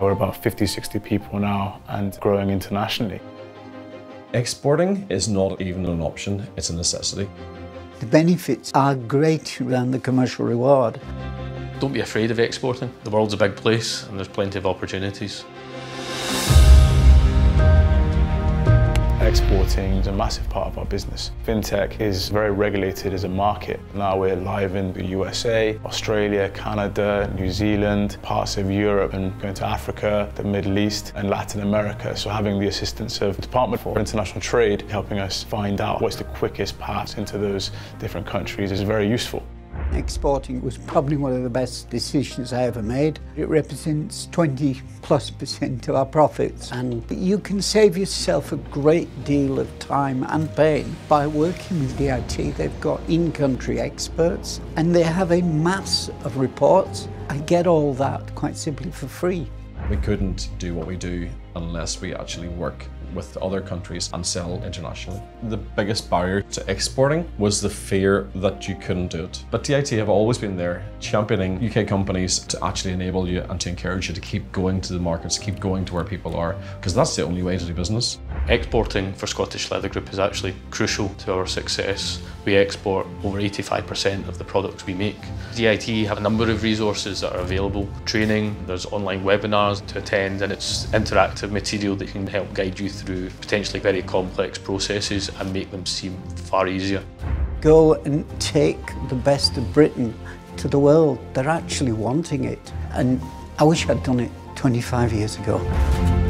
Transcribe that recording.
We're about 50, 60 people now and growing internationally. Exporting is not even an option, it's a necessity. The benefits are greater than the commercial reward. Don't be afraid of exporting. The world's a big place and there's plenty of opportunities. Exporting is a massive part of our business. FinTech is very regulated as a market. Now we're live in the USA, Australia, Canada, New Zealand, parts of Europe and going to Africa, the Middle East and Latin America. So having the assistance of the Department for International Trade helping us find out what's the quickest path into those different countries is very useful. Exporting was probably one of the best decisions I ever made. It represents 20 plus percent of our profits and you can save yourself a great deal of time and pain by working with DIT. They've got in-country experts and they have a mass of reports. I get all that quite simply for free. We couldn't do what we do unless we actually work with other countries and sell internationally. The biggest barrier to exporting was the fear that you couldn't do it. But DIT have always been there championing UK companies to actually enable you and to encourage you to keep going to the markets, keep going to where people are, because that's the only way to do business. Exporting for Scottish Leather Group is actually crucial to our success. We export over 85% of the products we make. DIT have a number of resources that are available. Training, there's online webinars to attend and it's interactive material that can help guide you through potentially very complex processes and make them seem far easier. Go and take the best of Britain to the world. They're actually wanting it and I wish I'd done it 25 years ago.